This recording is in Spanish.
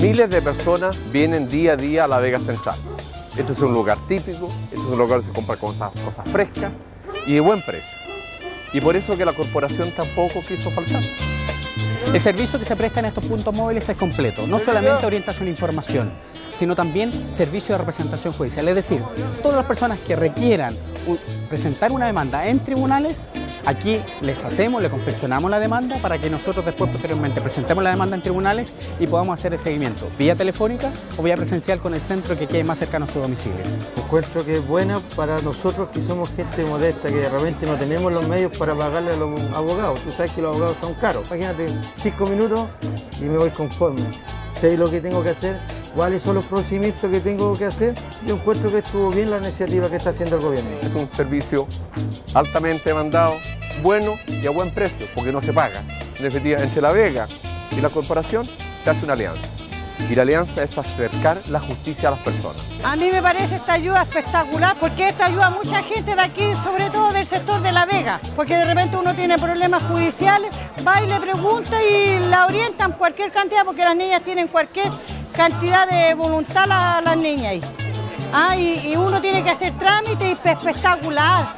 Miles de personas vienen día a día a la Vega Central. Este es un lugar típico, este es un lugar donde se compra cosas, cosas frescas y de buen precio. Y por eso que la corporación tampoco quiso faltar. El servicio que se presta en estos puntos móviles es completo, no solamente orientación e información, sino también servicio de representación judicial. Es decir, todas las personas que requieran presentar una demanda en tribunales, aquí les hacemos, le confeccionamos la demanda para que nosotros después posteriormente presentemos la demanda en tribunales y podamos hacer el seguimiento vía telefónica o vía presencial con el centro que quede más cercano a su domicilio. Encuentro que es buena para nosotros que somos gente modesta, que de repente no tenemos los medios para pagarle a los abogados. Tú sabes que los abogados son caros. Imagínate, cinco minutos y me voy conforme. Sé lo que tengo que hacer cuáles son los procedimientos que tengo que hacer, yo encuentro que estuvo bien la iniciativa que está haciendo el gobierno. Es un servicio altamente demandado, bueno y a buen precio, porque no se paga. En definitiva, entre La Vega y la corporación se hace una alianza. Y la alianza es acercar la justicia a las personas. A mí me parece esta ayuda espectacular porque esta ayuda a mucha gente de aquí, sobre todo del sector de La Vega, porque de repente uno tiene problemas judiciales, va y le pregunta y la orientan cualquier cantidad porque las niñas tienen cualquier cantidad de voluntad las niñas. Ah, y uno tiene que hacer trámite y espectacular.